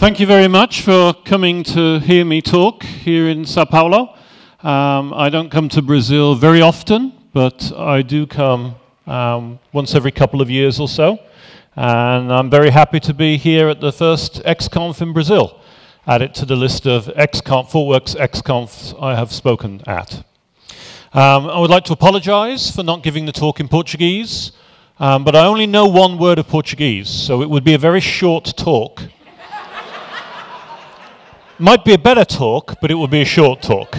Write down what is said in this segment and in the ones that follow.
Thank you very much for coming to hear me talk here in Sao Paulo. Um, I don't come to Brazil very often, but I do come um, once every couple of years or so. And I'm very happy to be here at the first XConf in Brazil. Add it to the list of XConf, ThoughtWorks XConfs I have spoken at. Um, I would like to apologize for not giving the talk in Portuguese, um, but I only know one word of Portuguese, so it would be a very short talk. Might be a better talk, but it will be a short talk.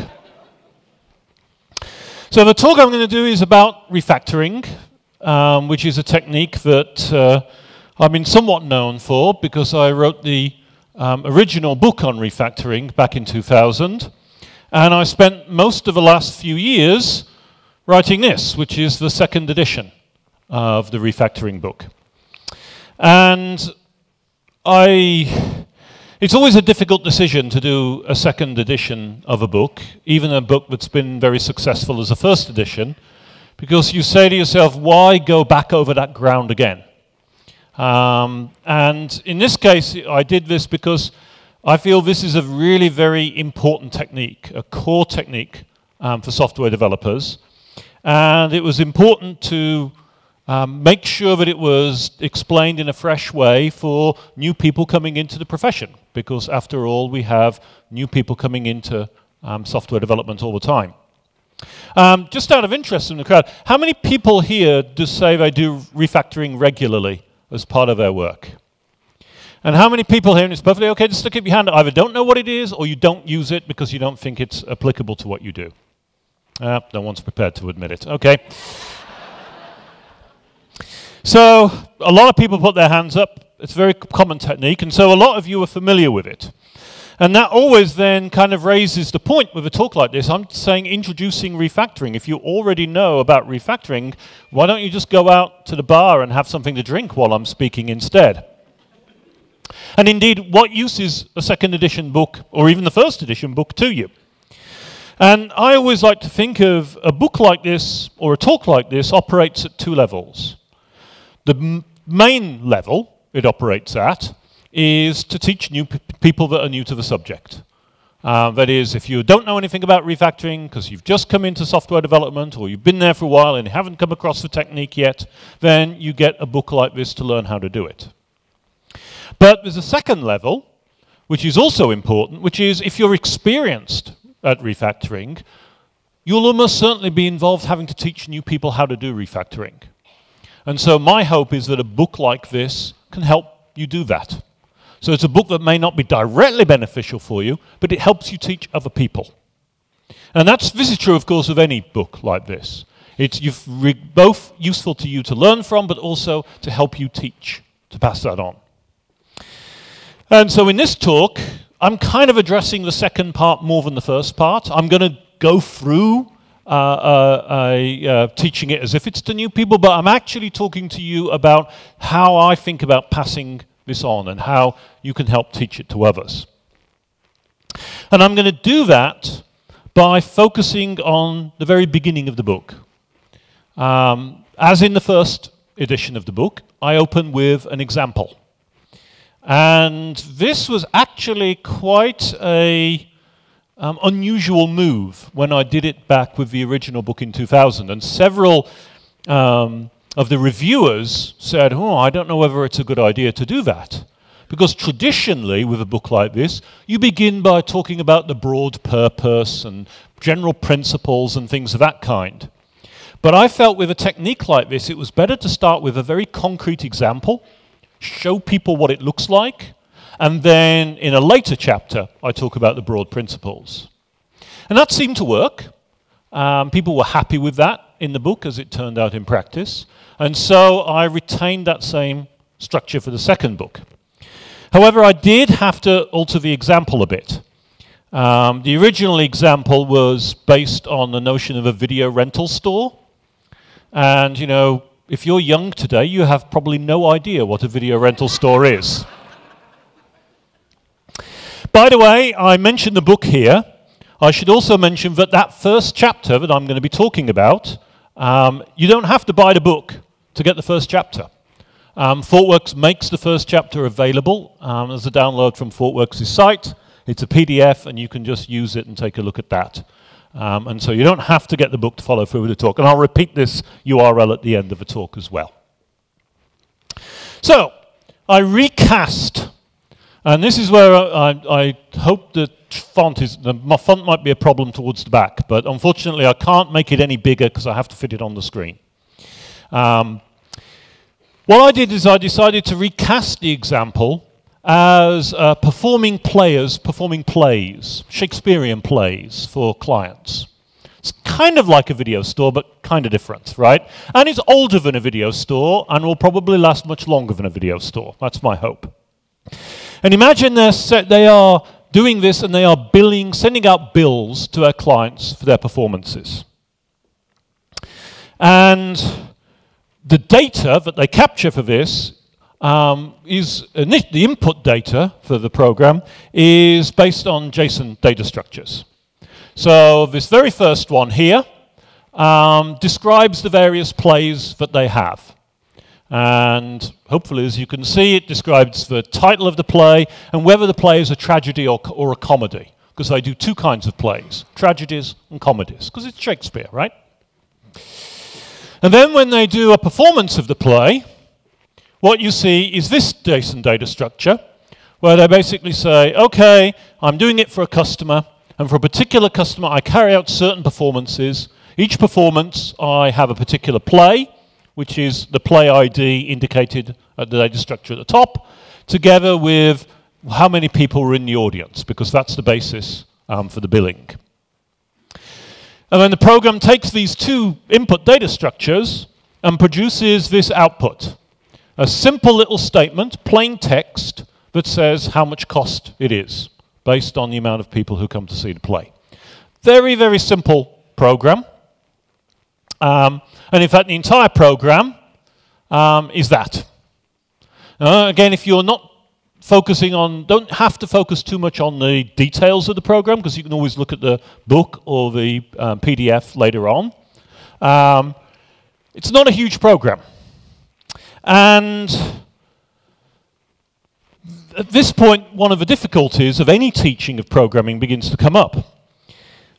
So the talk I'm going to do is about refactoring, um, which is a technique that uh, I've been somewhat known for because I wrote the um, original book on refactoring back in 2000. And I spent most of the last few years writing this, which is the second edition of the refactoring book. And I it's always a difficult decision to do a second edition of a book, even a book that's been very successful as a first edition, because you say to yourself, why go back over that ground again? Um, and in this case, I did this because I feel this is a really very important technique, a core technique um, for software developers. And it was important to um, make sure that it was explained in a fresh way for new people coming into the profession, because after all, we have new people coming into um, software development all the time. Um, just out of interest in the crowd, how many people here do say they do refactoring regularly as part of their work? And how many people here, and it's perfectly okay to stick up your hand, either don't know what it is or you don't use it because you don't think it's applicable to what you do? Uh, no one's prepared to admit it. Okay. So a lot of people put their hands up. It's a very common technique, and so a lot of you are familiar with it. And that always then kind of raises the point with a talk like this. I'm saying introducing refactoring. If you already know about refactoring, why don't you just go out to the bar and have something to drink while I'm speaking instead? And indeed, what use is a second edition book, or even the first edition book, to you? And I always like to think of a book like this, or a talk like this, operates at two levels. The main level it operates at is to teach new people that are new to the subject. Uh, that is, if you don't know anything about refactoring because you've just come into software development or you've been there for a while and haven't come across the technique yet, then you get a book like this to learn how to do it. But there's a second level, which is also important, which is if you're experienced at refactoring, you'll almost certainly be involved having to teach new people how to do refactoring. And so my hope is that a book like this can help you do that. So it's a book that may not be directly beneficial for you, but it helps you teach other people. And that's this is true, of course, of any book like this. It's both useful to you to learn from, but also to help you teach, to pass that on. And so in this talk, I'm kind of addressing the second part more than the first part. I'm going to go through uh, uh, uh, teaching it as if it's to new people, but I'm actually talking to you about how I think about passing this on and how you can help teach it to others. And I'm going to do that by focusing on the very beginning of the book. Um, as in the first edition of the book, I open with an example. And this was actually quite a um, unusual move when I did it back with the original book in 2000. And several um, of the reviewers said, oh, I don't know whether it's a good idea to do that. Because traditionally, with a book like this, you begin by talking about the broad purpose and general principles and things of that kind. But I felt with a technique like this, it was better to start with a very concrete example, show people what it looks like, and then in a later chapter, I talk about the broad principles. And that seemed to work. Um, people were happy with that in the book as it turned out in practice. And so I retained that same structure for the second book. However, I did have to alter the example a bit. Um, the original example was based on the notion of a video rental store. And, you know, if you're young today, you have probably no idea what a video rental store is. By the way, I mentioned the book here. I should also mention that that first chapter that I'm going to be talking about, um, you don't have to buy the book to get the first chapter. Um, ThoughtWorks makes the first chapter available um, as a download from ThoughtWorks' site. It's a PDF, and you can just use it and take a look at that. Um, and so you don't have to get the book to follow through with the talk. And I'll repeat this URL at the end of the talk as well. So, I recast, and this is where I, I hope the font is, the, my font might be a problem towards the back, but unfortunately I can't make it any bigger because I have to fit it on the screen. Um, what I did is I decided to recast the example as uh, performing players performing plays, Shakespearean plays for clients. It's kind of like a video store, but kind of different, right? And it's older than a video store and will probably last much longer than a video store. That's my hope. And imagine they are doing this and they are billing, sending out bills to their clients for their performances. And the data that they capture for this um, is the input data for the program is based on JSON data structures. So this very first one here um, describes the various plays that they have. And hopefully, as you can see, it describes the title of the play and whether the play is a tragedy or, or a comedy. Because they do two kinds of plays, tragedies and comedies, because it's Shakespeare, right? And then when they do a performance of the play, what you see is this JSON data structure, where they basically say, okay, I'm doing it for a customer, and for a particular customer, I carry out certain performances. Each performance, I have a particular play, which is the play ID indicated at the data structure at the top, together with how many people were in the audience, because that's the basis um, for the billing. And then the program takes these two input data structures and produces this output. A simple little statement, plain text, that says how much cost it is based on the amount of people who come to see the play. Very, very simple program. Um, and in fact, the entire program um, is that. Uh, again, if you're not focusing on, don't have to focus too much on the details of the program because you can always look at the book or the um, PDF later on. Um, it's not a huge program. And at this point, one of the difficulties of any teaching of programming begins to come up.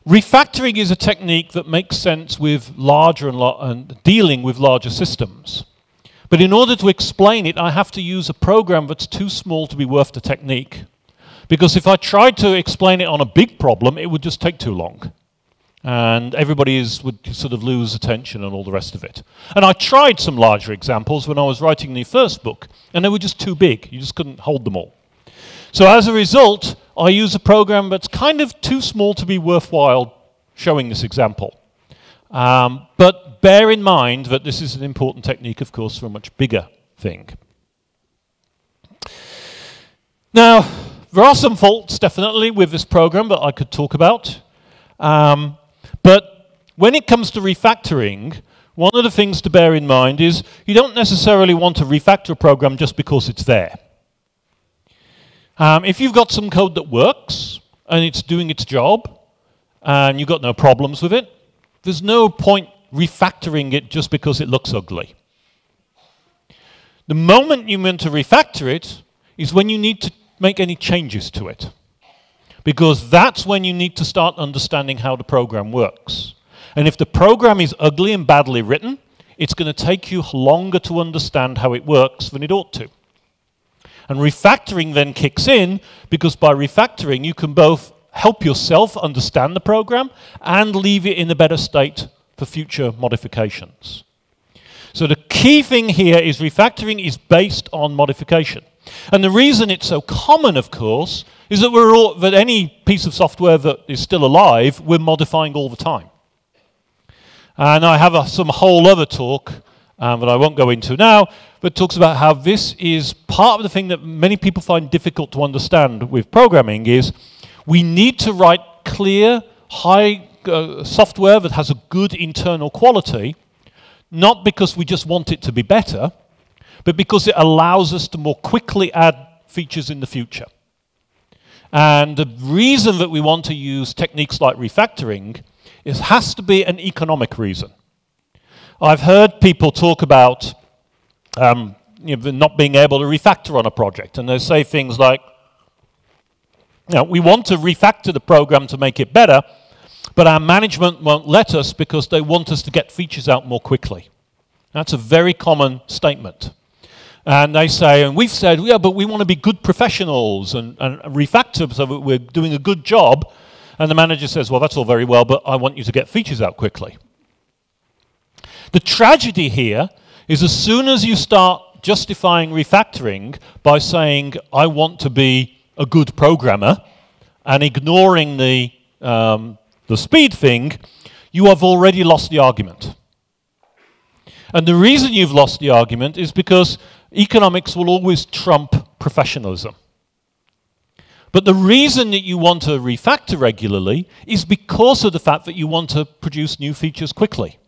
Refactoring is a technique that makes sense with larger and, and, dealing with larger systems. But in order to explain it, I have to use a program that's too small to be worth the technique. Because if I tried to explain it on a big problem, it would just take too long and everybody would sort of lose attention and all the rest of it. And I tried some larger examples when I was writing the first book, and they were just too big. You just couldn't hold them all. So as a result, I use a program that's kind of too small to be worthwhile showing this example. Um, but bear in mind that this is an important technique, of course, for a much bigger thing. Now, there are some faults, definitely, with this program that I could talk about. Um, but when it comes to refactoring, one of the things to bear in mind is you don't necessarily want to refactor a program just because it's there. Um, if you've got some code that works and it's doing its job and you've got no problems with it, there's no point refactoring it just because it looks ugly. The moment you want to refactor it is when you need to make any changes to it because that's when you need to start understanding how the program works. And if the program is ugly and badly written, it's going to take you longer to understand how it works than it ought to. And refactoring then kicks in because by refactoring, you can both help yourself understand the program and leave it in a better state for future modifications. So the key thing here is refactoring is based on modification. And the reason it's so common, of course, is that, we're all, that any piece of software that is still alive, we're modifying all the time. And I have a, some whole other talk um, that I won't go into now, but talks about how this is part of the thing that many people find difficult to understand with programming is we need to write clear, high uh, software that has a good internal quality, not because we just want it to be better, but because it allows us to more quickly add features in the future. And the reason that we want to use techniques like refactoring is has to be an economic reason. I've heard people talk about um, you know, not being able to refactor on a project. And they say things like, you know, we want to refactor the program to make it better, but our management won't let us because they want us to get features out more quickly. That's a very common statement. And they say, and we've said, yeah, but we want to be good professionals and, and refactor so that we're doing a good job. And the manager says, well, that's all very well, but I want you to get features out quickly. The tragedy here is as soon as you start justifying refactoring by saying, I want to be a good programmer, and ignoring the, um, the speed thing, you have already lost the argument. And the reason you've lost the argument is because economics will always trump professionalism. But the reason that you want to refactor regularly is because of the fact that you want to produce new features quickly.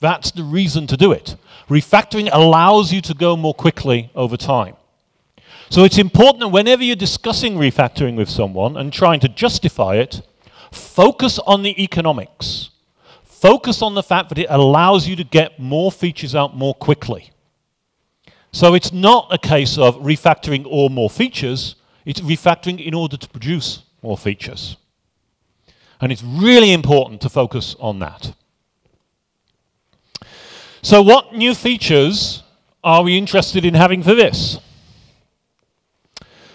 That's the reason to do it. Refactoring allows you to go more quickly over time. So it's important that whenever you're discussing refactoring with someone and trying to justify it, focus on the economics. Focus on the fact that it allows you to get more features out more quickly. So it's not a case of refactoring all more features, it's refactoring in order to produce more features. And it's really important to focus on that. So what new features are we interested in having for this?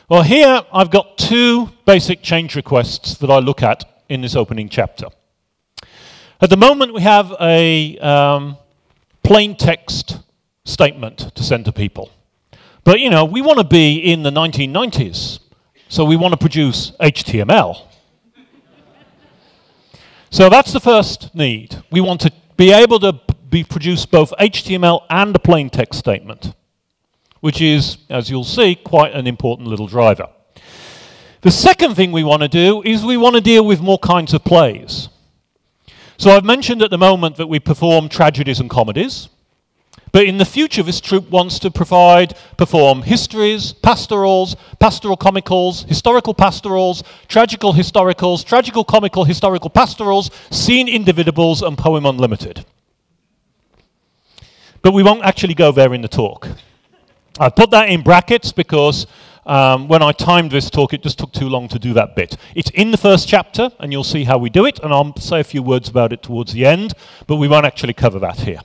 Well, here I've got two basic change requests that I look at in this opening chapter. At the moment, we have a um, plain text statement to send to people. But, you know, we want to be in the 1990s, so we want to produce HTML. so that's the first need. We want to be able to be produce both HTML and a plain text statement which is, as you'll see, quite an important little driver. The second thing we want to do is we want to deal with more kinds of plays. So I've mentioned at the moment that we perform tragedies and comedies. But in the future, this troupe wants to provide, perform histories, pastorals, pastoral comicals, historical pastorals, tragical historicals, tragical comical historical pastorals, scene individuals, and poem unlimited. But we won't actually go there in the talk. I put that in brackets because um, when I timed this talk, it just took too long to do that bit. It's in the first chapter, and you'll see how we do it, and I'll say a few words about it towards the end, but we won't actually cover that here.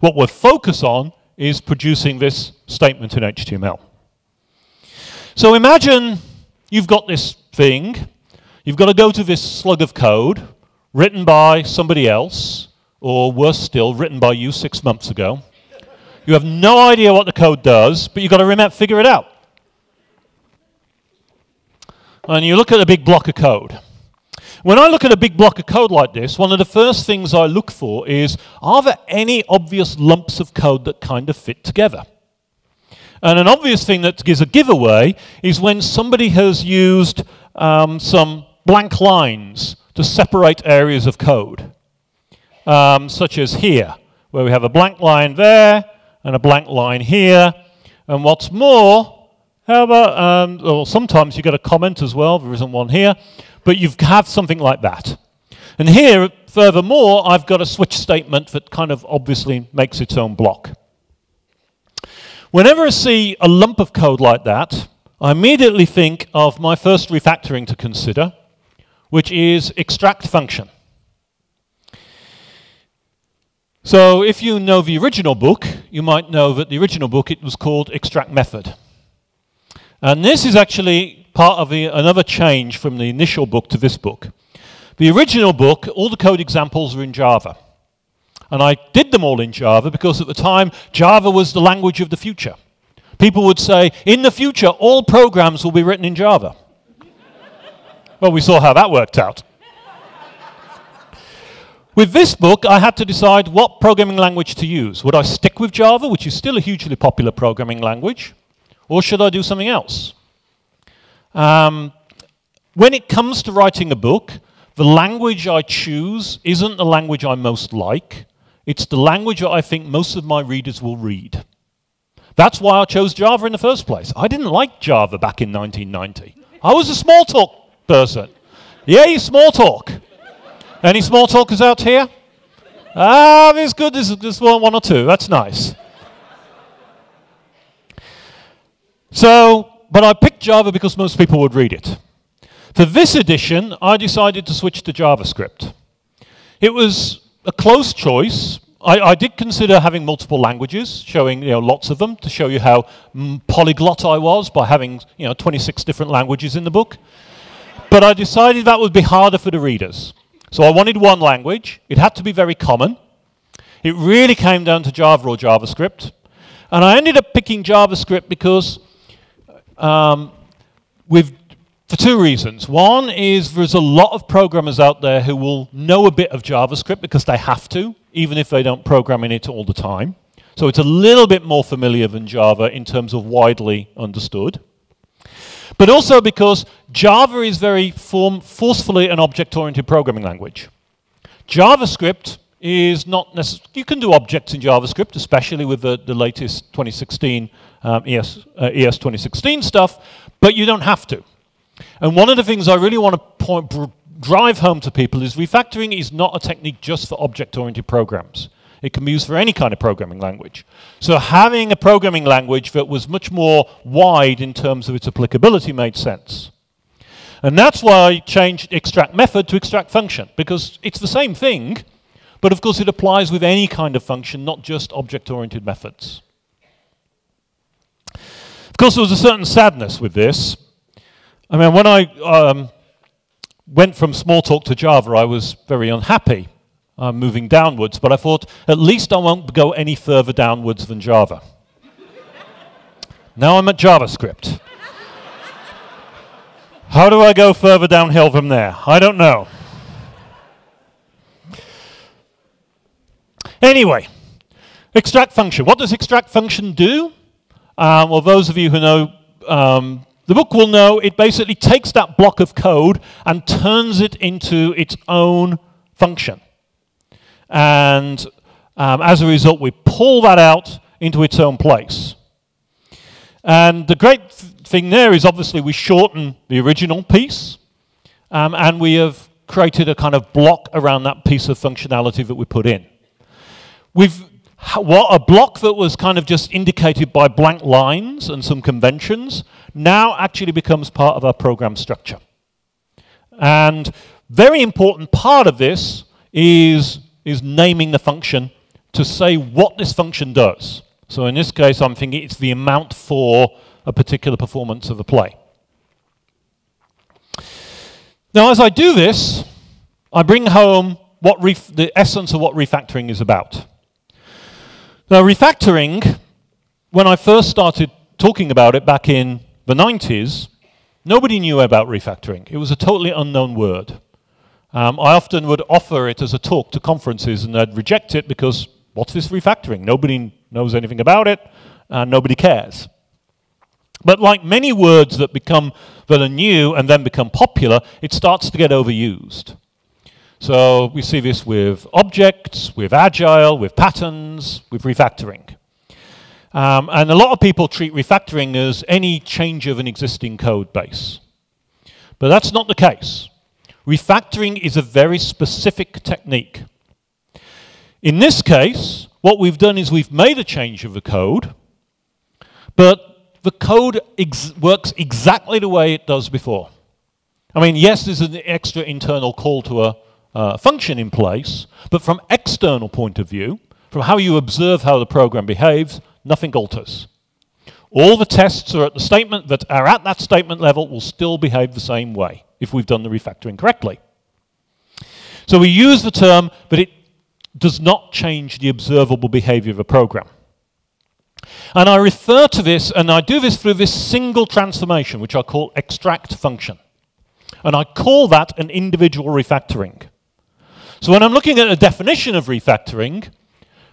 What we'll focus on is producing this statement in HTML. So imagine you've got this thing, you've got to go to this slug of code written by somebody else, or worse still, written by you six months ago. You have no idea what the code does, but you've got to remember, figure it out. And you look at a big block of code. When I look at a big block of code like this, one of the first things I look for is are there any obvious lumps of code that kind of fit together? And an obvious thing that gives a giveaway is when somebody has used um, some blank lines to separate areas of code, um, such as here, where we have a blank line there and a blank line here. And what's more, how about, um, well, sometimes you get a comment as well, there isn't one here, but you have something like that. And here, furthermore, I've got a switch statement that kind of obviously makes its own block. Whenever I see a lump of code like that, I immediately think of my first refactoring to consider, which is extract function. So if you know the original book, you might know that the original book, it was called Extract Method. And this is actually part of the, another change from the initial book to this book. The original book, all the code examples were in Java. And I did them all in Java because at the time, Java was the language of the future. People would say, in the future, all programs will be written in Java. well, we saw how that worked out. With this book, I had to decide what programming language to use. Would I stick with Java, which is still a hugely popular programming language, or should I do something else? Um, when it comes to writing a book, the language I choose isn't the language I most like. It's the language that I think most of my readers will read. That's why I chose Java in the first place. I didn't like Java back in 1990. I was a Smalltalk person. Yay, Smalltalk. Any Smalltalkers out here? Ah, there's good. There's one, one or two. That's nice. So, but I picked Java because most people would read it. For this edition, I decided to switch to JavaScript. It was a close choice. I, I, did consider having multiple languages, showing you know, lots of them, to show you how mm, polyglot I was by having you know, 26 different languages in the book. But I decided that would be harder for the readers. So I wanted one language. It had to be very common. It really came down to Java or JavaScript. And I ended up picking JavaScript because um, with for two reasons. One is there's a lot of programmers out there who will know a bit of JavaScript because they have to, even if they don't program in it all the time. So it's a little bit more familiar than Java in terms of widely understood. But also because Java is very form forcefully an object-oriented programming language. JavaScript is not necessarily, you can do objects in JavaScript, especially with the, the latest 2016 um, ES, uh, ES 2016 stuff, but you don't have to. And one of the things I really want to point, drive home to people is refactoring is not a technique just for object-oriented programs. It can be used for any kind of programming language. So having a programming language that was much more wide in terms of its applicability made sense. And that's why I changed extract method to extract function, because it's the same thing, but of course it applies with any kind of function, not just object-oriented methods. Of course, there was a certain sadness with this. I mean, when I um, went from Smalltalk to Java, I was very unhappy uh, moving downwards, but I thought at least I won't go any further downwards than Java. now I'm at JavaScript. How do I go further downhill from there? I don't know. Anyway, extract function. What does extract function do? Uh, well, those of you who know um, the book will know it basically takes that block of code and turns it into its own function. And um, as a result, we pull that out into its own place. And the great th thing there is obviously we shorten the original piece, um, and we have created a kind of block around that piece of functionality that we put in. We've what a block that was kind of just indicated by blank lines and some conventions now actually becomes part of our program structure. And very important part of this is, is naming the function to say what this function does. So in this case, I'm thinking it's the amount for a particular performance of the play. Now, as I do this, I bring home what the essence of what refactoring is about. Now, refactoring, when I first started talking about it back in the 90s, nobody knew about refactoring. It was a totally unknown word. Um, I often would offer it as a talk to conferences and they'd reject it because what's this refactoring? Nobody knows anything about it and nobody cares. But like many words that become that are new and then become popular, it starts to get overused. So we see this with objects, with agile, with patterns, with refactoring. Um, and a lot of people treat refactoring as any change of an existing code base. But that's not the case. Refactoring is a very specific technique. In this case, what we've done is we've made a change of the code, but the code ex works exactly the way it does before. I mean, yes, there's an extra internal call to a uh, function in place, but from external point of view, from how you observe how the program behaves, nothing alters. All the tests are at the statement that are at that statement level will still behave the same way if we've done the refactoring correctly. So we use the term, but it does not change the observable behavior of a program. And I refer to this, and I do this through this single transformation, which I call extract function. And I call that an individual refactoring. So when I'm looking at a definition of refactoring,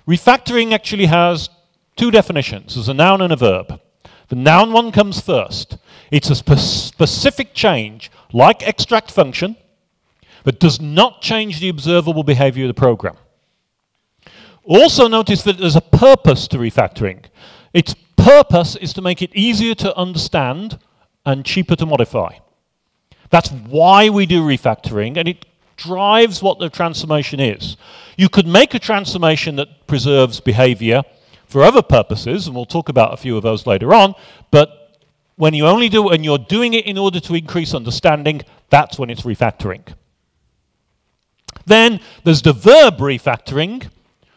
refactoring actually has two definitions. There's a noun and a verb. The noun one comes first. It's a spe specific change, like extract function, that does not change the observable behavior of the program. Also notice that there's a purpose to refactoring. Its purpose is to make it easier to understand and cheaper to modify. That's why we do refactoring, and it drives what the transformation is. You could make a transformation that preserves behavior for other purposes, and we'll talk about a few of those later on, but When you only do and you're doing it in order to increase understanding, that's when it's refactoring. Then there's the verb refactoring,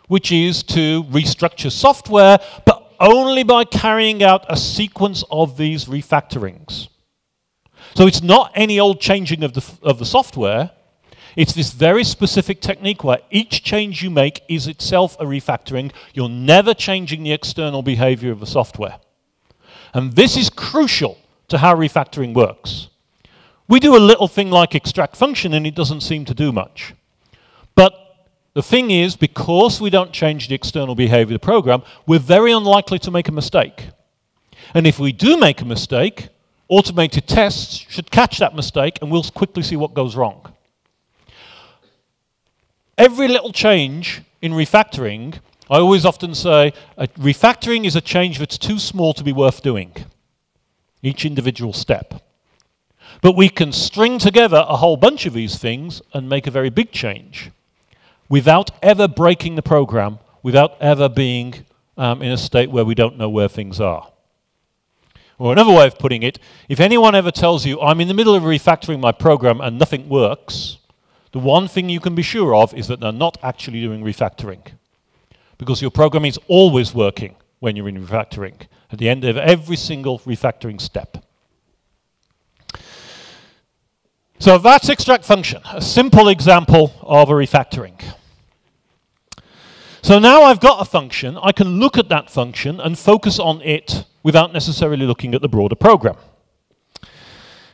which is to restructure software, but only by carrying out a sequence of these refactorings. So it's not any old changing of the, of the software. It's this very specific technique where each change you make is itself a refactoring. You're never changing the external behavior of the software. And this is crucial to how refactoring works. We do a little thing like extract function and it doesn't seem to do much. But the thing is, because we don't change the external behavior of the program, we're very unlikely to make a mistake. And if we do make a mistake, automated tests should catch that mistake and we'll quickly see what goes wrong. Every little change in refactoring, I always often say, refactoring is a change that's too small to be worth doing, each individual step. But we can string together a whole bunch of these things and make a very big change without ever breaking the program, without ever being um, in a state where we don't know where things are. Or another way of putting it, if anyone ever tells you, I'm in the middle of refactoring my program and nothing works, the one thing you can be sure of is that they're not actually doing refactoring. Because your program is always working when you're in refactoring, at the end of every single refactoring step. So that's extract function, a simple example of a refactoring. So now I've got a function, I can look at that function and focus on it without necessarily looking at the broader program.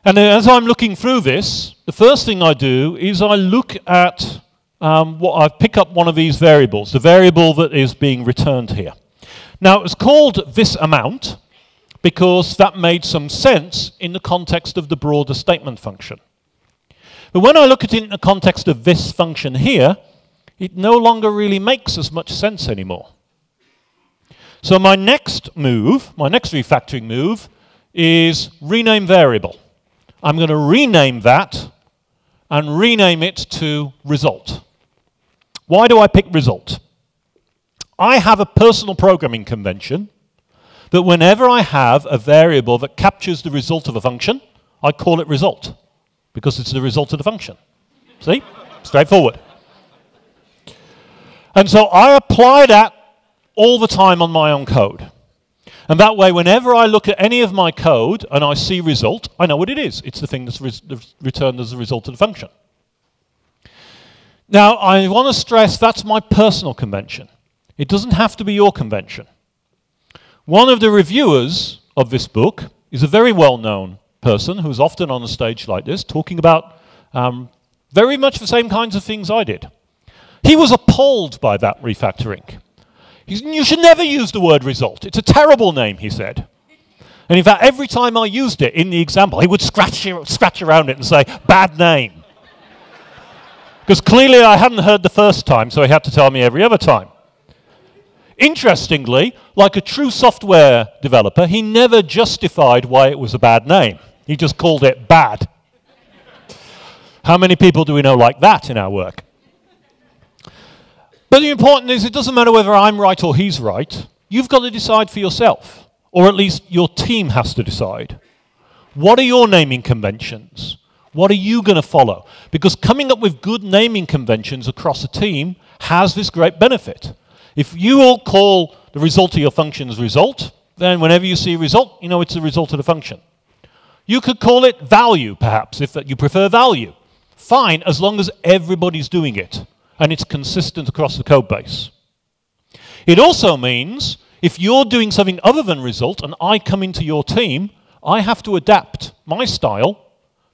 And as I'm looking through this, the first thing I do is I look at um, what I pick up one of these variables, the variable that is being returned here. Now it was called this amount because that made some sense in the context of the broader statement function. But when I look at it in the context of this function here, it no longer really makes as much sense anymore. So my next move, my next refactoring move, is rename variable. I'm going to rename that and rename it to result. Why do I pick result? I have a personal programming convention that whenever I have a variable that captures the result of a function, I call it result because it's the result of the function. See? Straightforward. And so I apply that all the time on my own code. And that way, whenever I look at any of my code and I see result, I know what it is. It's the thing that's re returned as a result of the function. Now, I want to stress that's my personal convention. It doesn't have to be your convention. One of the reviewers of this book is a very well known person who's often on a stage like this talking about um, very much the same kinds of things I did. He was appalled by that refactoring. You should never use the word result. It's a terrible name, he said. And in fact, every time I used it in the example, he would scratch, scratch around it and say, bad name. Because clearly I hadn't heard the first time, so he had to tell me every other time. Interestingly, like a true software developer, he never justified why it was a bad name. He just called it bad. How many people do we know like that in our work? But the important is it doesn't matter whether I'm right or he's right. You've got to decide for yourself, or at least your team has to decide. What are your naming conventions? What are you going to follow? Because coming up with good naming conventions across a team has this great benefit. If you all call the result of your functions result, then whenever you see a result, you know it's a result of the function. You could call it value, perhaps, if you prefer value. Fine, as long as everybody's doing it and it's consistent across the code base. It also means if you're doing something other than result and I come into your team, I have to adapt my style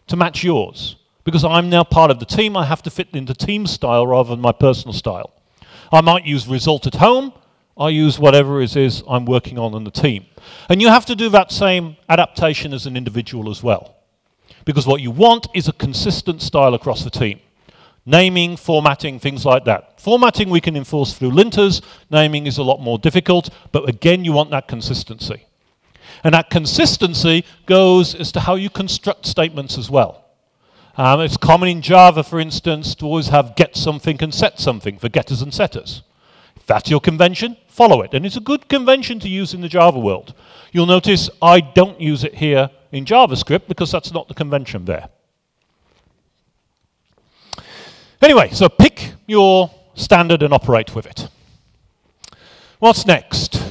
to match yours. Because I'm now part of the team, I have to fit into team style rather than my personal style. I might use result at home, I use whatever it is I'm working on in the team. And you have to do that same adaptation as an individual as well. Because what you want is a consistent style across the team. Naming, formatting, things like that. Formatting we can enforce through linters. Naming is a lot more difficult, but again, you want that consistency. And that consistency goes as to how you construct statements as well. Um, it's common in Java, for instance, to always have get something and set something for getters and setters. If that's your convention, follow it. And it's a good convention to use in the Java world. You'll notice I don't use it here in JavaScript because that's not the convention there. Anyway, so pick your standard and operate with it. What's next?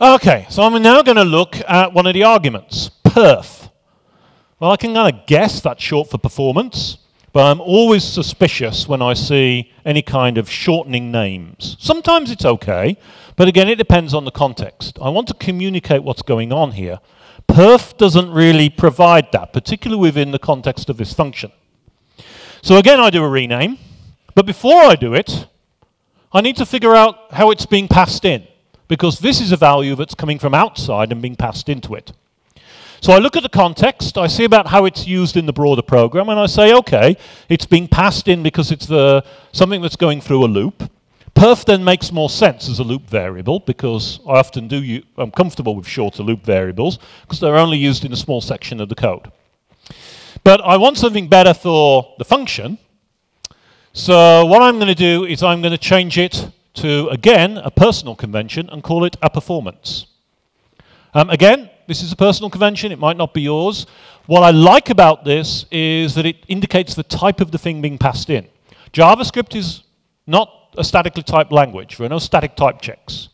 Okay, so I'm now going to look at one of the arguments, perf. Well, I can kind of guess that's short for performance, but I'm always suspicious when I see any kind of shortening names. Sometimes it's okay, but again, it depends on the context. I want to communicate what's going on here. Perf doesn't really provide that, particularly within the context of this function. So again, I do a rename, but before I do it, I need to figure out how it's being passed in, because this is a value that's coming from outside and being passed into it. So I look at the context, I see about how it's used in the broader program, and I say, okay, it's being passed in because it's the, something that's going through a loop. Perf then makes more sense as a loop variable because I often do, I'm comfortable with shorter loop variables because they're only used in a small section of the code. But I want something better for the function. So what I'm going to do is I'm going to change it to, again, a personal convention and call it a performance. Um, again, this is a personal convention. It might not be yours. What I like about this is that it indicates the type of the thing being passed in. JavaScript is not a statically typed language. There are no static type checks.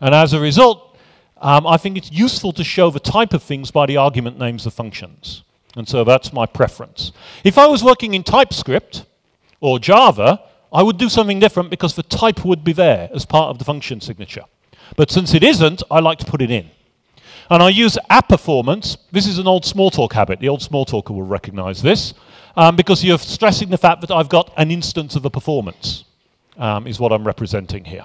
And as a result, um, I think it's useful to show the type of things by the argument names of functions. And so that's my preference. If I was working in TypeScript or Java, I would do something different because the type would be there as part of the function signature. But since it isn't, I like to put it in. And I use aPerformance. This is an old Smalltalk habit. The old Smalltalker will recognize this um, because you're stressing the fact that I've got an instance of a performance, um, is what I'm representing here.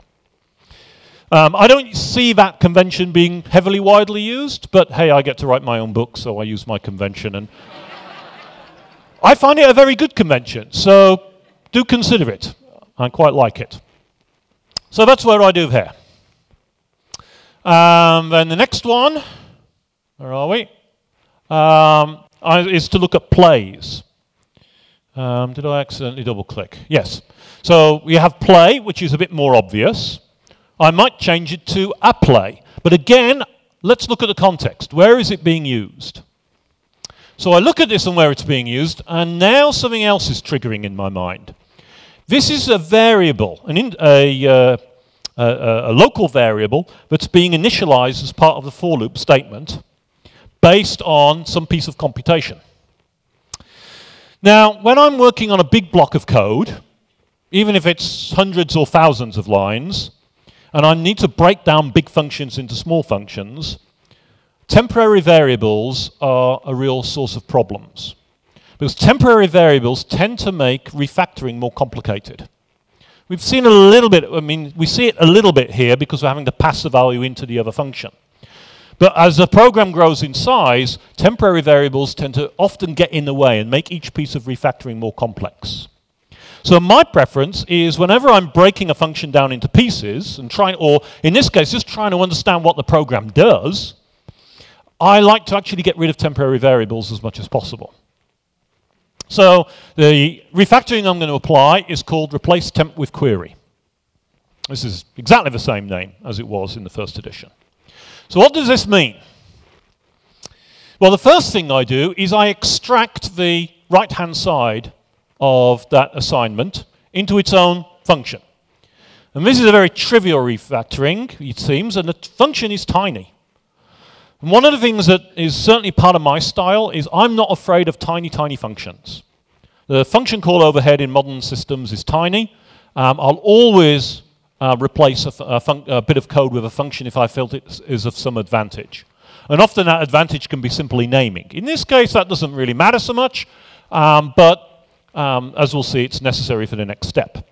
Um, I don't see that convention being heavily widely used, but hey, I get to write my own book, so I use my convention. And I find it a very good convention, so do consider it. I quite like it. So that's where I do here. Um, then the next one, where are we? Um, is to look at plays. Um, did I accidentally double click? Yes. So we have play, which is a bit more obvious. I might change it to a play. But again, let's look at the context. Where is it being used? So I look at this and where it's being used, and now something else is triggering in my mind. This is a variable, an in, a, uh, a, a local variable that's being initialized as part of the for loop statement based on some piece of computation. Now, when I'm working on a big block of code, even if it's hundreds or thousands of lines, and I need to break down big functions into small functions, temporary variables are a real source of problems. Because temporary variables tend to make refactoring more complicated. We've seen a little bit, I mean, we see it a little bit here because we're having to pass the value into the other function. But as the program grows in size, temporary variables tend to often get in the way and make each piece of refactoring more complex. So my preference is whenever I'm breaking a function down into pieces and trying, or in this case, just trying to understand what the program does, I like to actually get rid of temporary variables as much as possible. So the refactoring I'm going to apply is called replace temp with query. This is exactly the same name as it was in the first edition. So what does this mean? Well, the first thing I do is I extract the right-hand side of that assignment into its own function. And this is a very trivial refactoring, it seems, and the function is tiny. And one of the things that is certainly part of my style is I'm not afraid of tiny, tiny functions. The function call overhead in modern systems is tiny. Um, I'll always uh, replace a, a, a, bit of code with a function if I felt it is of some advantage. And often that advantage can be simply naming. In this case, that doesn't really matter so much, um, but um, as we'll see, it's necessary for the next step.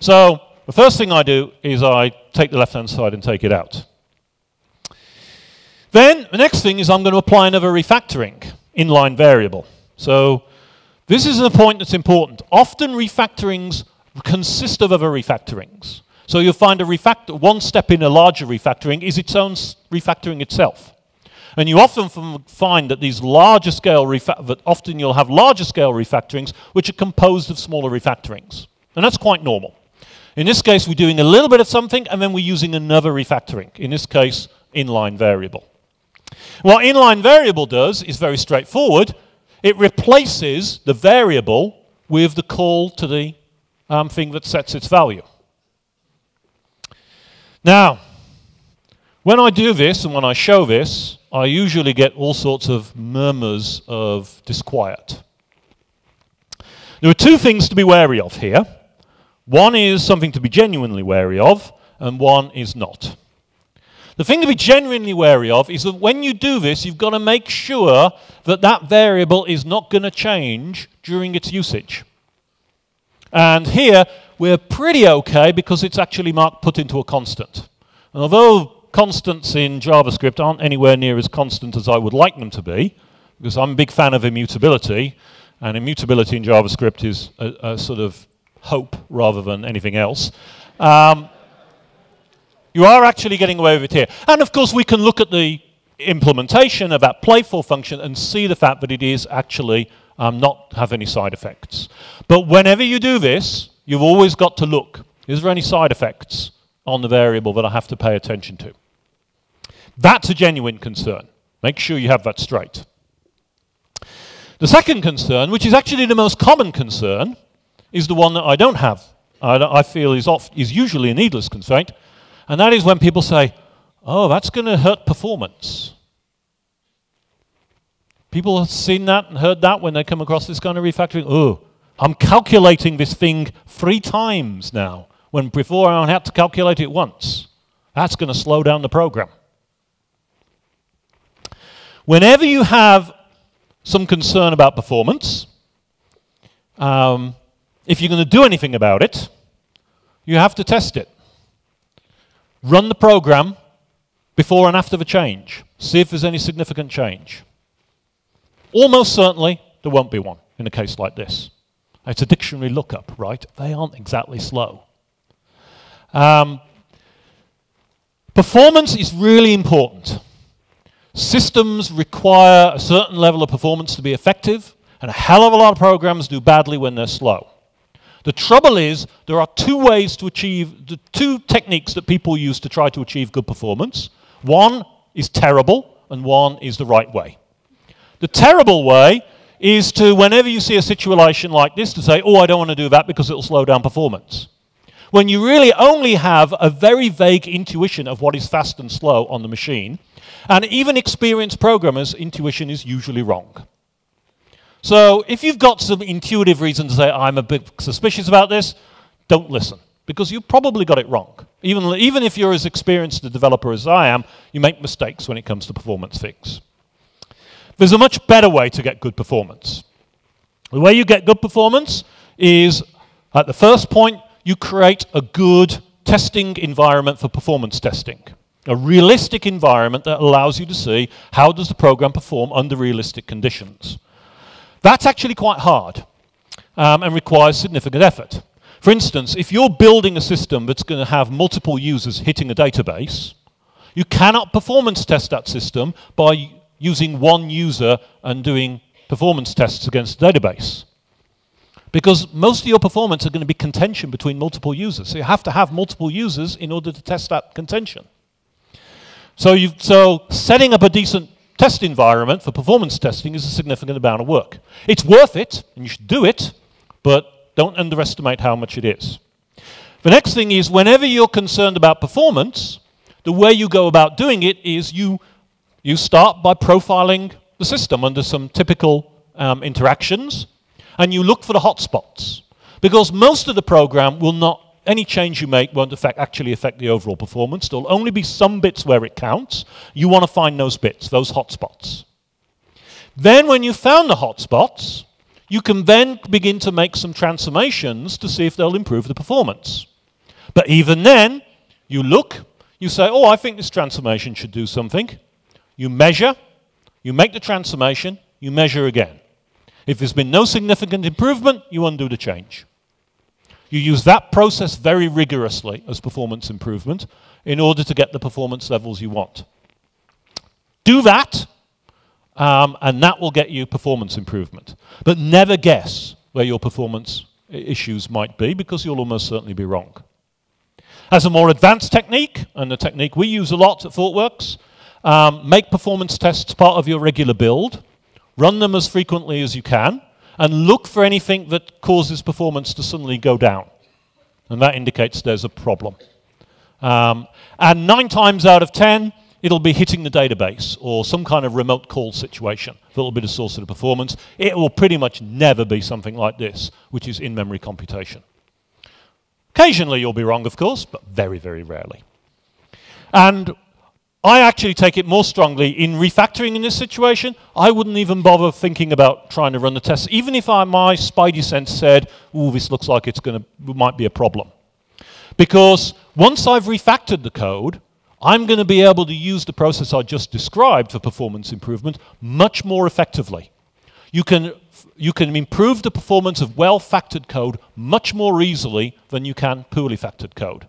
So the first thing I do is I take the left-hand side and take it out. Then the next thing is I'm going to apply another refactoring inline variable. So this is a point that's important. Often refactorings consist of other refactorings. So you'll find a refactor, one step in a larger refactoring is its own refactoring itself. And you often find that these larger scale that often you'll have larger scale refactorings which are composed of smaller refactorings. And that's quite normal. In this case, we're doing a little bit of something and then we're using another refactoring. In this case, inline variable. What inline variable does is very straightforward. It replaces the variable with the call to the um, thing that sets its value. Now, when I do this and when I show this, I usually get all sorts of murmurs of disquiet. There are two things to be wary of here. One is something to be genuinely wary of, and one is not. The thing to be genuinely wary of is that when you do this, you've got to make sure that that variable is not going to change during its usage. And here, we're pretty okay because it's actually marked put into a constant. And although constants in JavaScript aren't anywhere near as constant as I would like them to be, because I'm a big fan of immutability, and immutability in JavaScript is a, a sort of hope rather than anything else. Um, you are actually getting away with it here. And of course, we can look at the implementation of that play for function and see the fact that it is actually um, not have any side effects. But whenever you do this, you've always got to look. Is there any side effects on the variable that I have to pay attention to? That's a genuine concern. Make sure you have that straight. The second concern, which is actually the most common concern, is the one that I don't have. I, I feel is, off, is usually a needless constraint, and that is when people say, oh, that's going to hurt performance. People have seen that and heard that when they come across this kind of refactoring. Oh, I'm calculating this thing three times now, when before I had to calculate it once. That's going to slow down the program. Whenever you have some concern about performance, um, if you're going to do anything about it, you have to test it. Run the program before and after the change. See if there's any significant change. Almost certainly, there won't be one in a case like this. It's a dictionary lookup, right? They aren't exactly slow. Um, performance is really important. Systems require a certain level of performance to be effective, and a hell of a lot of programs do badly when they're slow. The trouble is, there are two ways to achieve, the two techniques that people use to try to achieve good performance. One is terrible, and one is the right way. The terrible way is to, whenever you see a situation like this, to say, oh, I don't want to do that because it'll slow down performance. When you really only have a very vague intuition of what is fast and slow on the machine, and even experienced programmers' intuition is usually wrong. So if you've got some intuitive reason to say, I'm a bit suspicious about this, don't listen, because you've probably got it wrong. Even, even if you're as experienced a developer as I am, you make mistakes when it comes to performance things. There's a much better way to get good performance. The way you get good performance is, at the first point, you create a good testing environment for performance testing. A realistic environment that allows you to see how does the program perform under realistic conditions. That's actually quite hard um, and requires significant effort. For instance, if you're building a system that's going to have multiple users hitting a database, you cannot performance test that system by using one user and doing performance tests against the database. Because most of your performance are going to be contention between multiple users. So you have to have multiple users in order to test that contention. So, so setting up a decent test environment for performance testing is a significant amount of work. It's worth it, and you should do it, but don't underestimate how much it is. The next thing is whenever you're concerned about performance, the way you go about doing it is you, you start by profiling the system under some typical um, interactions, and you look for the hotspots. Because most of the program will not any change you make won't affect, actually affect the overall performance. There'll only be some bits where it counts. You want to find those bits, those hotspots. Then when you've found the hotspots, you can then begin to make some transformations to see if they'll improve the performance. But even then, you look, you say, oh, I think this transformation should do something. You measure, you make the transformation, you measure again. If there's been no significant improvement, you undo the change. You use that process very rigorously as performance improvement in order to get the performance levels you want. Do that, um, and that will get you performance improvement. But never guess where your performance issues might be because you'll almost certainly be wrong. As a more advanced technique, and the technique we use a lot at ThoughtWorks, um, make performance tests part of your regular build, run them as frequently as you can, and look for anything that causes performance to suddenly go down. And that indicates there's a problem. Um, and nine times out of ten, it'll be hitting the database or some kind of remote call situation that'll be the source of the performance. It will pretty much never be something like this, which is in-memory computation. Occasionally you'll be wrong, of course, but very, very rarely. And I actually take it more strongly in refactoring in this situation. I wouldn't even bother thinking about trying to run the tests, even if I, my spidey sense said, "Ooh, this looks like it's going to might be a problem," because once I've refactored the code, I'm going to be able to use the process I just described for performance improvement much more effectively. You can, you can improve the performance of well-factored code much more easily than you can poorly factored code.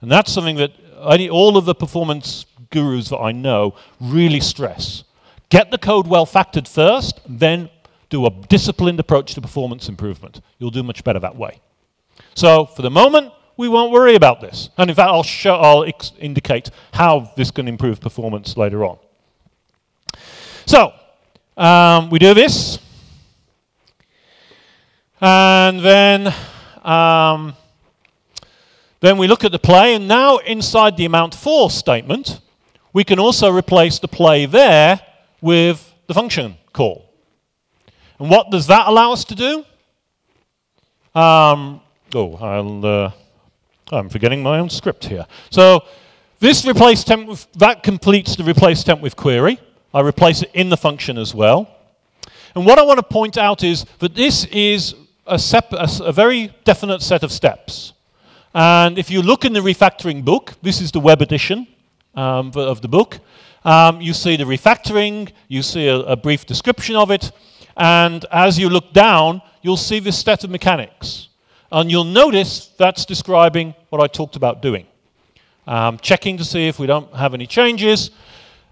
And that's something that any, all of the performance gurus that I know really stress. Get the code well factored first, then do a disciplined approach to performance improvement. You'll do much better that way. So for the moment, we won't worry about this. And in fact, I'll, show, I'll indicate how this can improve performance later on. So, um, we do this. And then, um, then we look at the play, and now inside the amount for statement, we can also replace the play there with the function call. And what does that allow us to do? Um, oh, I'll... Uh, I'm forgetting my own script here. So this replace temp with, that completes the replace temp with query. I replace it in the function as well. And what I want to point out is that this is a, a, a very definite set of steps. And if you look in the refactoring book, this is the web edition um, of the book, um, you see the refactoring, you see a, a brief description of it, and as you look down, you'll see this set of mechanics. And you'll notice that's describing what I talked about doing. Um, checking to see if we don't have any changes,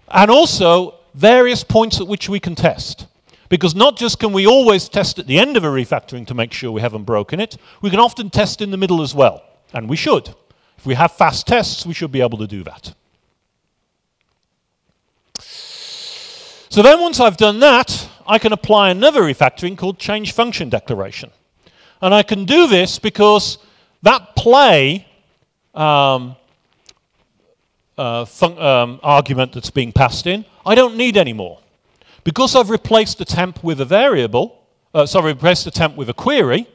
and also various points at which we can test. Because not just can we always test at the end of a refactoring to make sure we haven't broken it, we can often test in the middle as well. And we should. If we have fast tests, we should be able to do that. So then once I've done that, I can apply another refactoring called change function declaration. And I can do this because that play um, uh, um, argument that's being passed in, I don't need anymore. Because I've replaced the temp with a variable, uh, sorry, replaced the temp with a query,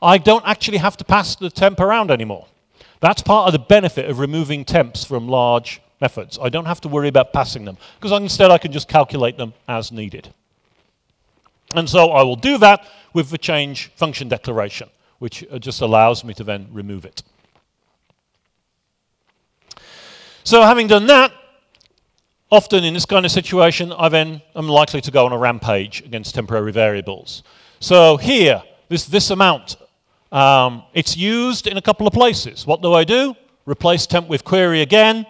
I don't actually have to pass the temp around anymore. That's part of the benefit of removing temps from large methods. I don't have to worry about passing them, because instead I can just calculate them as needed. And so I will do that with the change function declaration, which uh, just allows me to then remove it. So having done that, often in this kind of situation, I then am likely to go on a rampage against temporary variables. So here, this, this amount, um, it's used in a couple of places. What do I do? Replace temp with query again,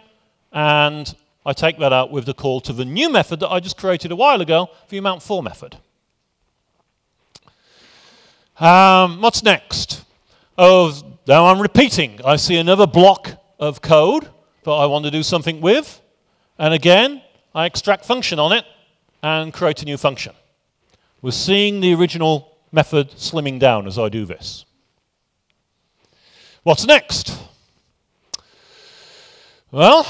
and I take that out with the call to the new method that I just created a while ago, the amount for method. Um, what's next? Oh, now I'm repeating. I see another block of code that I want to do something with. And again, I extract function on it and create a new function. We're seeing the original method slimming down as I do this. What's next? Well,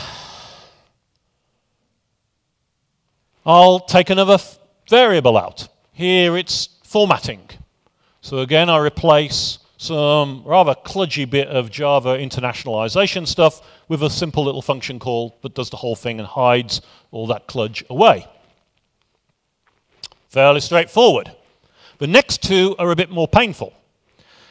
I'll take another variable out. Here it's formatting. So again, I replace some rather kludgy bit of Java internationalization stuff with a simple little function call that does the whole thing and hides all that kludge away. Fairly straightforward. The next two are a bit more painful.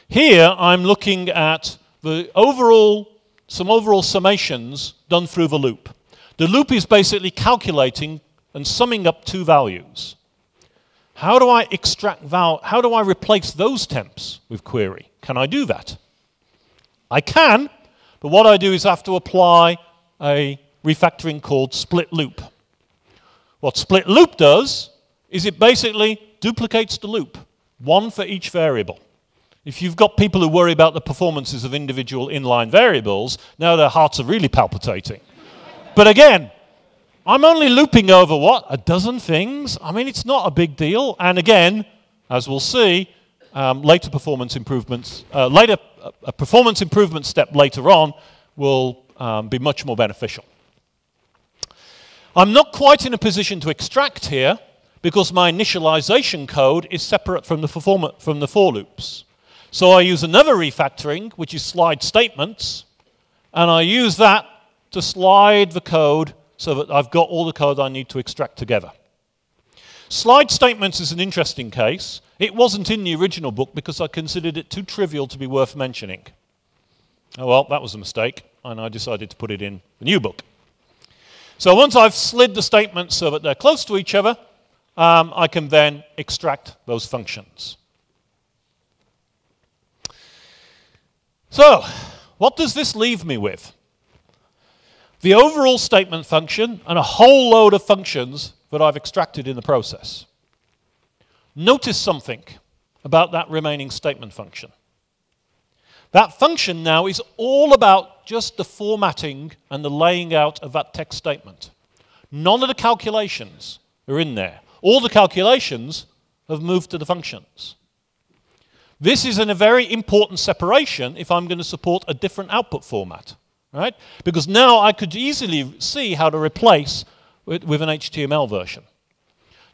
Here, I'm looking at the overall, some overall summations done through the loop. The loop is basically calculating and summing up two values. How do I extract val? How do I replace those temps with query? Can I do that? I can, but what I do is I have to apply a refactoring called split loop. What split loop does is it basically duplicates the loop, one for each variable. If you've got people who worry about the performances of individual inline variables, now their hearts are really palpitating. but again, I'm only looping over what? A dozen things? I mean, it's not a big deal. And again, as we'll see, um, later performance improvements, uh, later, a performance improvement step later on will um, be much more beneficial. I'm not quite in a position to extract here because my initialization code is separate from the, from the for loops. So I use another refactoring, which is slide statements, and I use that to slide the code so that I've got all the code I need to extract together. Slide statements is an interesting case. It wasn't in the original book because I considered it too trivial to be worth mentioning. Oh well, that was a mistake, and I decided to put it in the new book. So once I've slid the statements so that they're close to each other, um, I can then extract those functions. So, what does this leave me with? The overall statement function and a whole load of functions that I've extracted in the process. Notice something about that remaining statement function. That function now is all about just the formatting and the laying out of that text statement. None of the calculations are in there. All the calculations have moved to the functions. This is a very important separation if I'm going to support a different output format, right? Because now I could easily see how to replace with, with an HTML version.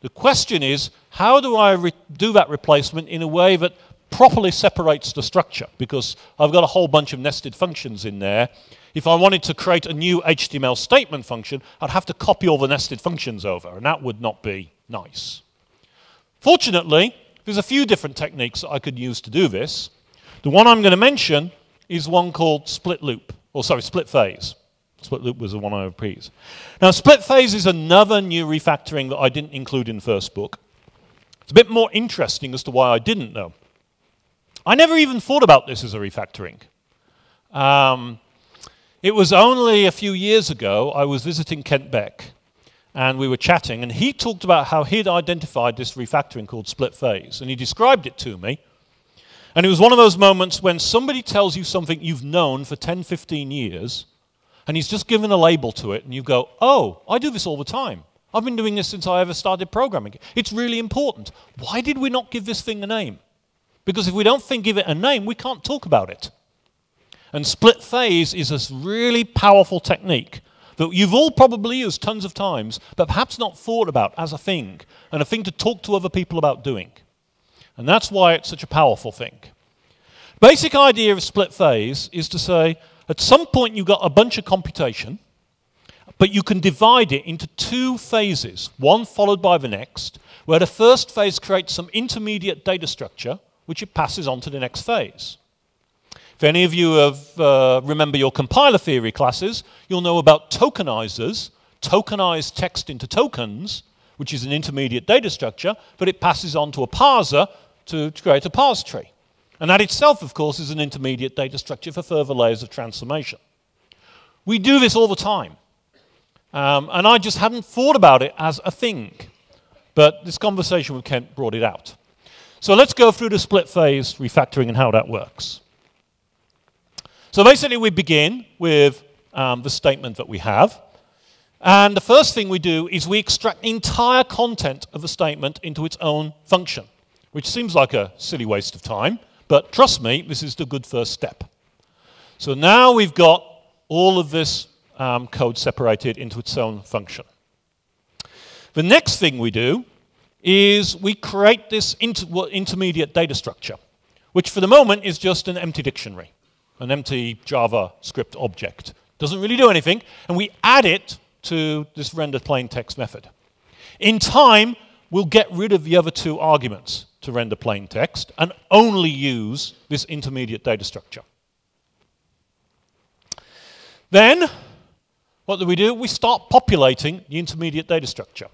The question is, how do I do that replacement in a way that properly separates the structure? Because I've got a whole bunch of nested functions in there. If I wanted to create a new HTML statement function, I'd have to copy all the nested functions over, and that would not be nice. Fortunately, there's a few different techniques that I could use to do this. The one I'm going to mention is one called split loop, or sorry, split phase. Split loop was the one I repeat. Now, split phase is another new refactoring that I didn't include in the first book. It's a bit more interesting as to why I didn't know. I never even thought about this as a refactoring. Um, it was only a few years ago I was visiting Kent Beck, and we were chatting, and he talked about how he'd identified this refactoring called split phase, and he described it to me. And it was one of those moments when somebody tells you something you've known for 10, 15 years, and he's just given a label to it, and you go, oh, I do this all the time. I've been doing this since I ever started programming. It's really important. Why did we not give this thing a name? Because if we don't think give it a name, we can't talk about it. And split phase is a really powerful technique that you've all probably used tons of times, but perhaps not thought about as a thing, and a thing to talk to other people about doing. And that's why it's such a powerful thing. Basic idea of split phase is to say, at some point, you've got a bunch of computation, but you can divide it into two phases, one followed by the next, where the first phase creates some intermediate data structure, which it passes on to the next phase. If any of you have, uh, remember your compiler theory classes, you'll know about tokenizers, tokenize text into tokens, which is an intermediate data structure, but it passes on to a parser to, create a parse tree. And that itself, of course, is an intermediate data structure for further layers of transformation. We do this all the time. Um, and I just hadn't thought about it as a thing. But this conversation with Kent brought it out. So let's go through the split phase refactoring and how that works. So basically, we begin with um, the statement that we have. And the first thing we do is we extract the entire content of the statement into its own function, which seems like a silly waste of time. But trust me, this is the good first step. So now we've got all of this um, code separated into its own function. The next thing we do is we create this inter intermediate data structure, which for the moment is just an empty dictionary, an empty JavaScript object. Doesn't really do anything, and we add it to this render plain text method. In time, we'll get rid of the other two arguments to render plain text and only use this intermediate data structure. Then, what do we do? We start populating the intermediate data structure.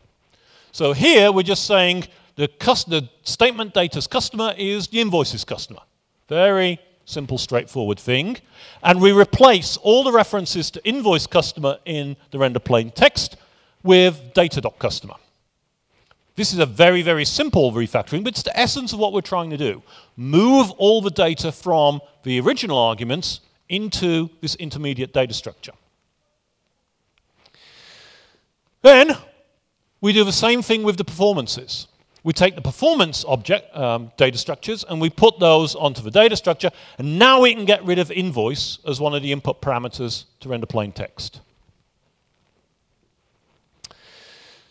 So here we're just saying the, the statement data's customer is the invoices customer. Very simple, straightforward thing. And we replace all the references to invoice customer in the render plain text with data.customer. This is a very, very simple refactoring, but it's the essence of what we're trying to do. Move all the data from the original arguments into this intermediate data structure. Then we do the same thing with the performances. We take the performance object um, data structures and we put those onto the data structure, and now we can get rid of invoice as one of the input parameters to render plain text.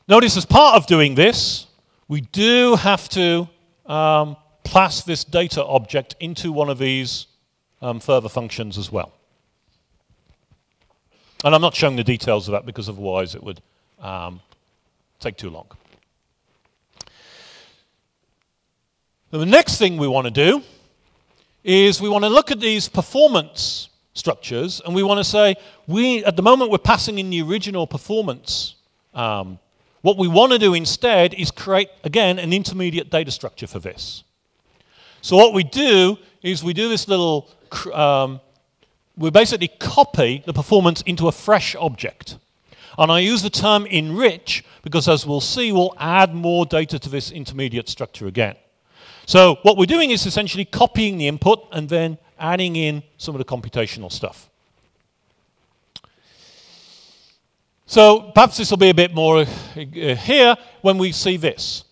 Notice as part of doing this, we do have to um, pass this data object into one of these um, further functions as well. And I'm not showing the details of that because otherwise it would um, take too long. the next thing we want to do is we want to look at these performance structures and we want to say, we, at the moment we're passing in the original performance um, what we want to do instead is create, again, an intermediate data structure for this. So what we do is we do this little, um, we basically copy the performance into a fresh object. And I use the term enrich because, as we'll see, we'll add more data to this intermediate structure again. So what we're doing is essentially copying the input and then adding in some of the computational stuff. So perhaps this will be a bit more uh, here when we see this.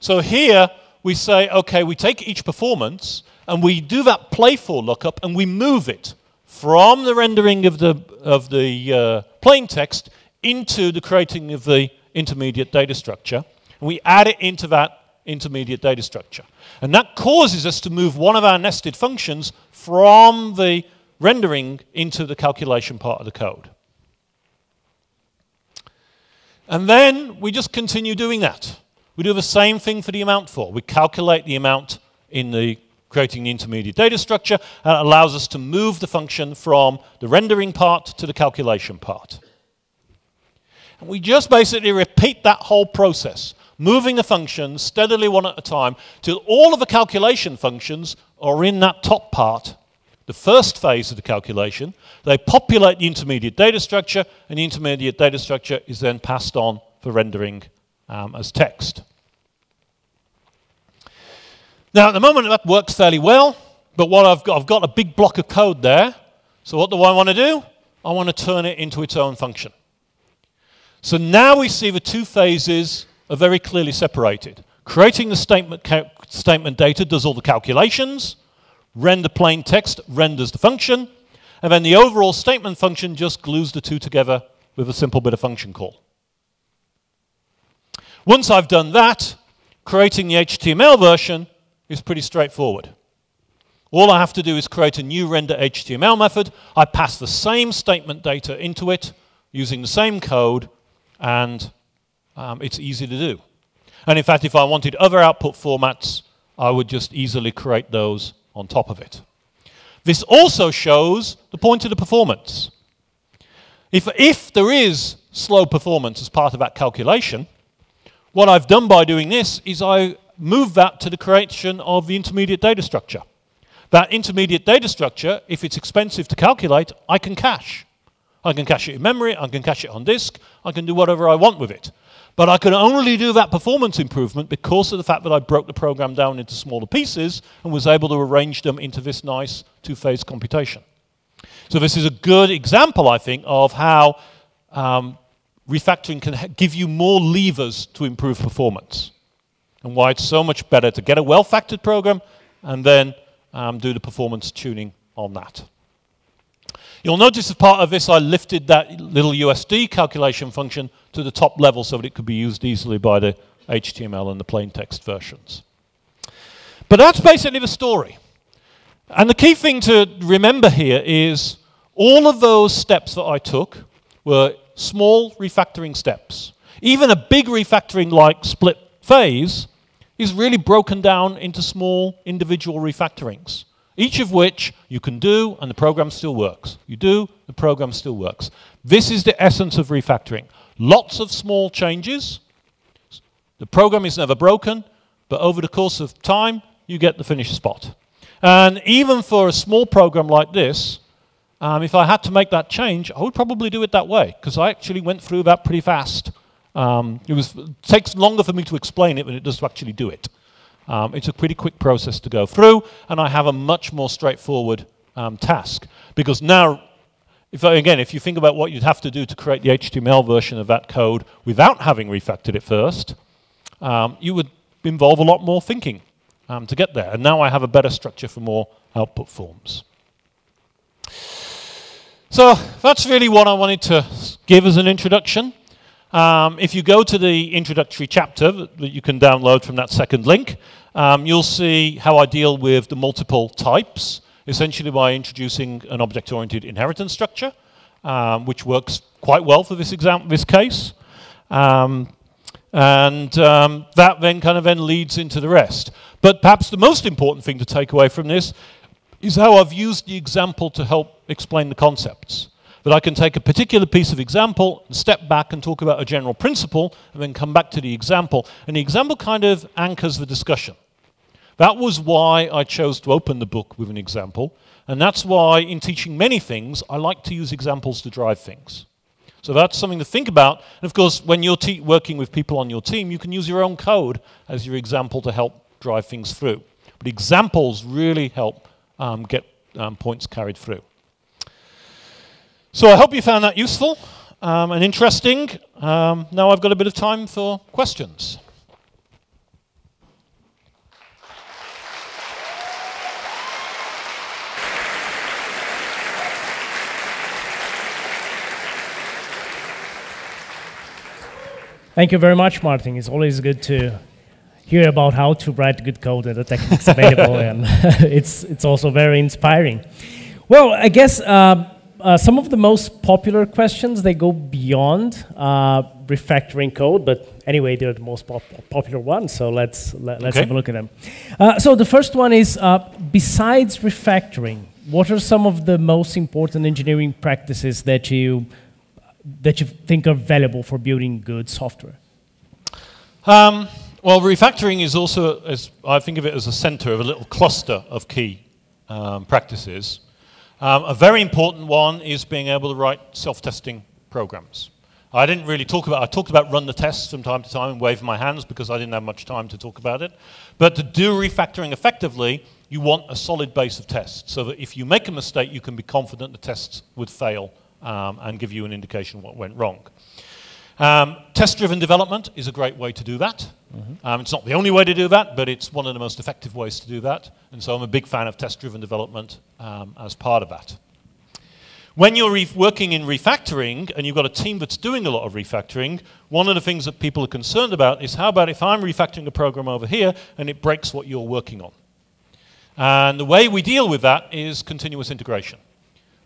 So here we say, okay, we take each performance and we do that play for lookup and we move it from the rendering of the, of the uh, plain text into the creating of the intermediate data structure. And we add it into that intermediate data structure. And that causes us to move one of our nested functions from the rendering into the calculation part of the code. And then we just continue doing that. We do the same thing for the amount for. We calculate the amount in the creating the intermediate data structure, and it allows us to move the function from the rendering part to the calculation part. And we just basically repeat that whole process, moving the functions steadily one at a time till all of the calculation functions are in that top part the first phase of the calculation. They populate the intermediate data structure, and the intermediate data structure is then passed on for rendering um, as text. Now, at the moment, that works fairly well, but what I've got, I've got a big block of code there. So what do I want to do? I want to turn it into its own function. So now we see the two phases are very clearly separated. Creating the statement, statement data does all the calculations, render plain text renders the function, and then the overall statement function just glues the two together with a simple bit of function call. Once I've done that, creating the HTML version is pretty straightforward. All I have to do is create a new render HTML method. I pass the same statement data into it using the same code, and um, it's easy to do. And in fact, if I wanted other output formats, I would just easily create those on top of it. This also shows the point of the performance. If, if there is slow performance as part of that calculation, what I've done by doing this is I move that to the creation of the intermediate data structure. That intermediate data structure, if it's expensive to calculate, I can cache. I can cache it in memory, I can cache it on disk, I can do whatever I want with it. But I could only do that performance improvement because of the fact that I broke the program down into smaller pieces and was able to arrange them into this nice two-phase computation. So this is a good example, I think, of how um, refactoring can give you more levers to improve performance and why it's so much better to get a well-factored program and then um, do the performance tuning on that. You'll notice as part of this, I lifted that little USD calculation function to the top level so that it could be used easily by the HTML and the plain text versions. But that's basically the story. And the key thing to remember here is all of those steps that I took were small refactoring steps. Even a big refactoring like split phase is really broken down into small individual refactorings each of which you can do and the program still works. You do, the program still works. This is the essence of refactoring. Lots of small changes. The program is never broken, but over the course of time, you get the finished spot. And even for a small program like this, um, if I had to make that change, I would probably do it that way, because I actually went through that pretty fast Um, it, was, it takes longer for me to explain it than it does to actually do it. Um, it's a pretty quick process to go through, and I have a much more straightforward um, task. Because now, if, again, if you think about what you'd have to do to create the HTML version of that code without having refactored it first, um, you would involve a lot more thinking um, to get there. And now I have a better structure for more output forms. So that's really what I wanted to give as an introduction. Um, if you go to the introductory chapter that, that you can download from that second link, um, you'll see how I deal with the multiple types, essentially by introducing an object-oriented inheritance structure, um, which works quite well for this, exam this case. Um, and um, that then kind of then leads into the rest. But perhaps the most important thing to take away from this is how I've used the example to help explain the concepts. That I can take a particular piece of example, step back and talk about a general principle, and then come back to the example. And the example kind of anchors the discussion. That was why I chose to open the book with an example. And that's why, in teaching many things, I like to use examples to drive things. So that's something to think about. And of course, when you're working with people on your team, you can use your own code as your example to help drive things through. But examples really help um, get um, points carried through. So I hope you found that useful um, and interesting. Um, now I've got a bit of time for questions. Thank you very much, Martin. It's always good to hear about how to write good code and the techniques available, and it's it's also very inspiring. Well, I guess uh, uh, some of the most popular questions they go beyond uh, refactoring code, but anyway, they're the most pop popular ones. So let's let, us let us have a look at them. Uh, so the first one is uh, besides refactoring, what are some of the most important engineering practices that you that you think are valuable for building good software? Um, well, refactoring is also, as I think of it as a center of a little cluster of key um, practices. Um, a very important one is being able to write self-testing programs. I didn't really talk about, I talked about run the tests from time to time and wave my hands because I didn't have much time to talk about it. But to do refactoring effectively, you want a solid base of tests so that if you make a mistake, you can be confident the tests would fail um, and give you an indication what went wrong. Um, Test-driven development is a great way to do that. Mm -hmm. um, it's not the only way to do that, but it's one of the most effective ways to do that. And so I'm a big fan of test-driven development um, as part of that. When you're working in refactoring and you've got a team that's doing a lot of refactoring, one of the things that people are concerned about is how about if I'm refactoring a program over here and it breaks what you're working on? And the way we deal with that is continuous integration.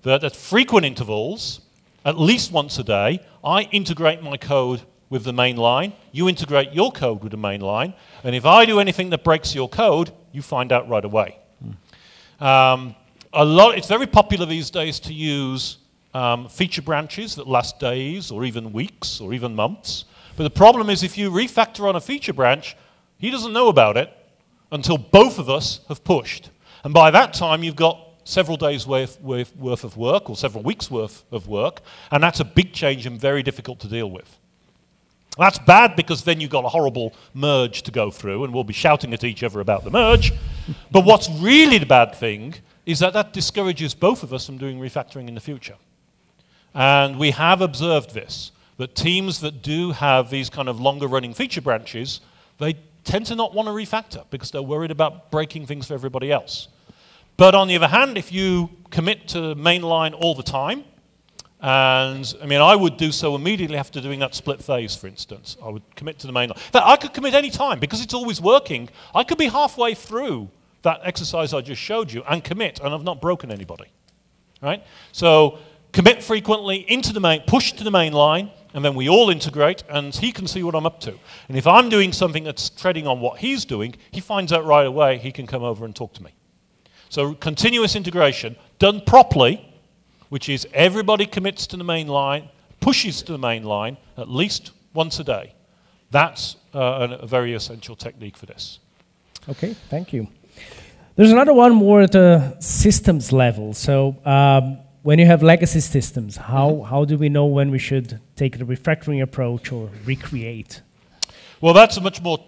That at frequent intervals, at least once a day, I integrate my code with the main line, you integrate your code with the main line, and if I do anything that breaks your code, you find out right away. Mm. Um, a lot, it's very popular these days to use um, feature branches that last days or even weeks or even months. But the problem is if you refactor on a feature branch, he doesn't know about it until both of us have pushed. And by that time, you've got several days' worth, worth, of work or several weeks' worth of work, and that's a big change and very difficult to deal with. That's bad because then you've got a horrible merge to go through, and we'll be shouting at each other about the merge. but what's really the bad thing is that that discourages both of us from doing refactoring in the future. And we have observed this, that teams that do have these kind of longer running feature branches, they tend to not want to refactor because they're worried about breaking things for everybody else. But on the other hand, if you commit to mainline all the time, and I mean, I would do so immediately after doing that split phase, for instance. I would commit to the mainline. In fact, I could commit any time because it's always working. I could be halfway through that exercise I just showed you and commit, and I've not broken anybody. Right? So commit frequently into the main, push to the main line, and then we all integrate, and he can see what I'm up to. And if I'm doing something that's treading on what he's doing, he finds out right away. He can come over and talk to me. So continuous integration done properly, which is everybody commits to the main line, pushes to the main line at least once a day. That's uh, a very essential technique for this. Okay, thank you. There's another one more at the systems level. So um, when you have legacy systems, how, mm -hmm. how do we know when we should take the refactoring approach or recreate? Well, that's a much more.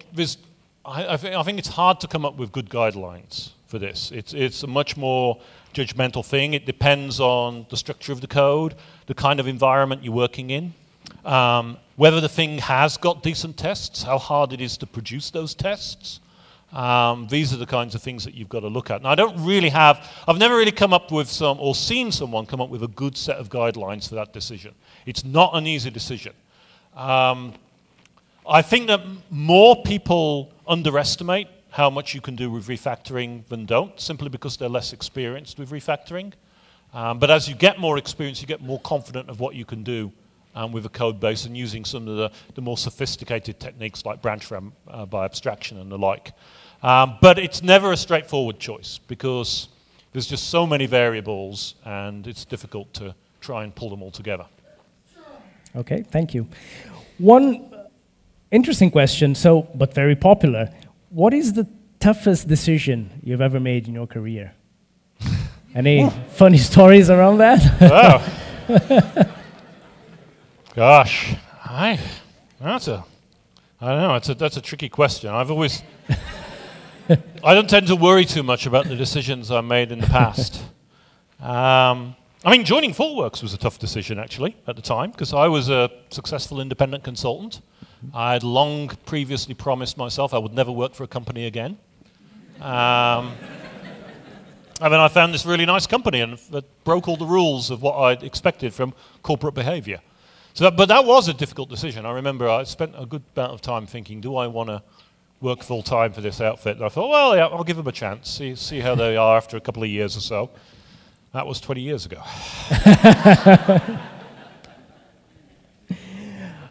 I, I, think, I think it's hard to come up with good guidelines for this. It's, it's a much more judgmental thing. It depends on the structure of the code, the kind of environment you're working in, um, whether the thing has got decent tests, how hard it is to produce those tests. Um, these are the kinds of things that you've got to look at. Now, I don't really have, I've never really come up with some, or seen someone come up with a good set of guidelines for that decision. It's not an easy decision. Um, I think that more people underestimate how much you can do with refactoring than don't, simply because they're less experienced with refactoring. Um, but as you get more experience, you get more confident of what you can do um, with a code base and using some of the, the more sophisticated techniques like branch RAM uh, by abstraction and the like. Um, but it's never a straightforward choice because there's just so many variables and it's difficult to try and pull them all together. Okay, thank you. One interesting question, so but very popular. What is the toughest decision you've ever made in your career? Any funny stories around that? Oh. Gosh, I that's a I don't know. It's a, that's a tricky question. I've always I don't tend to worry too much about the decisions I made in the past. Um, I mean, joining ThoughtWorks was a tough decision actually at the time because I was a successful independent consultant. I had long previously promised myself I would never work for a company again. Um, and then I found this really nice company and that broke all the rules of what I'd expected from corporate behavior. So that, but that was a difficult decision. I remember I spent a good amount of time thinking, do I want to work full time for this outfit. And I thought, well, yeah, I'll give them a chance, see, see how they are after a couple of years or so. That was 20 years ago.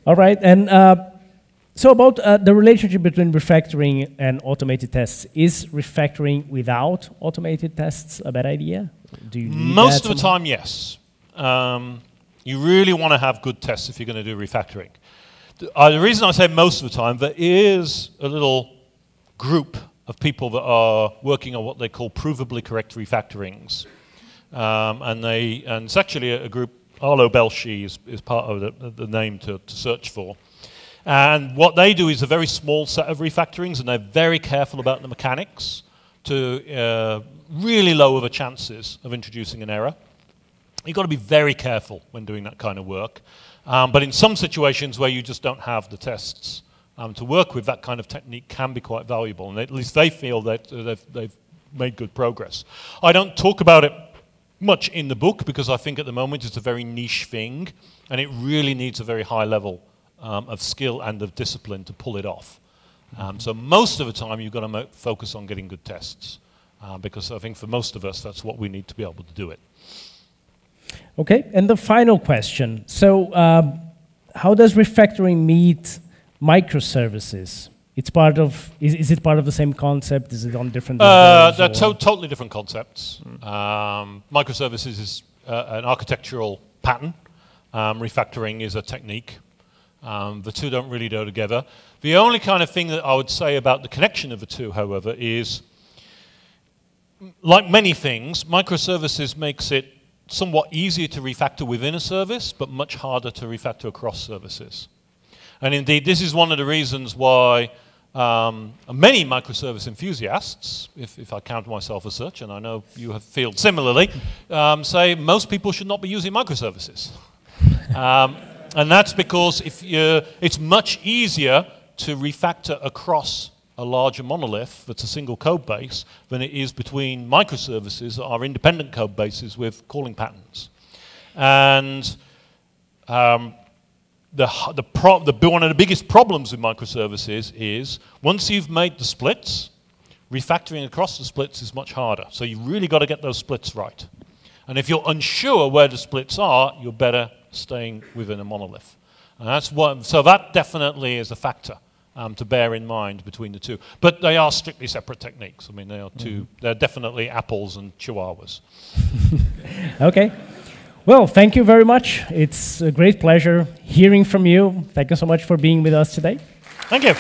All right, and uh, so about uh, the relationship between refactoring and automated tests. Is refactoring without automated tests a bad idea? Do you Most of the time, yes. Um, you really want to have good tests if you're going to do refactoring. Uh, the reason I say most of the time, there is a little group of people that are working on what they call provably correct refactorings. Um, and, they, and it's actually a, a group, Arlo Belshee is, is part of the, the name to, to search for. And what they do is a very small set of refactorings, and they're very careful about the mechanics to uh, really lower the chances of introducing an error. You've got to be very careful when doing that kind of work. Um, but in some situations where you just don't have the tests um, to work with, that kind of technique can be quite valuable. And at least they feel that uh, they've, they've made good progress. I don't talk about it much in the book because I think at the moment it's a very niche thing and it really needs a very high level um, of skill and of discipline to pull it off. Um, so most of the time you've got to focus on getting good tests uh, because I think for most of us that's what we need to be able to do it. Okay, and the final question. So, um, how does refactoring meet microservices? It's part of. Is, is, it part of the same concept? Is it on different? Uh, they're to totally different concepts. Mm. Um, microservices is uh, an architectural pattern. Um, refactoring is a technique. Um, the two don't really go together. The only kind of thing that I would say about the connection of the two, however, is like many things, microservices makes it somewhat easier to refactor within a service, but much harder to refactor across services. And indeed, this is one of the reasons why um, many microservice enthusiasts, if, if, I count myself as such, and I know you have feel similarly, um, say most people should not be using microservices. Um, and that's because if it's much easier to refactor across a larger monolith that's a single code base than it is between microservices that are independent code bases with calling patterns. And um, the, the, pro- the, one of the biggest problems with microservices is once you've made the splits, refactoring across the splits is much harder. So you've really got to get those splits right. And if you're unsure where the splits are, you're better staying within a monolith. And that's what, so that definitely is a factor um, to bear in mind between the two. But they are strictly separate techniques. I mean, they are two, mm. they're definitely apples and chihuahuas. okay. Well, thank you very much. It's a great pleasure hearing from you. Thank you so much for being with us today. Thank you.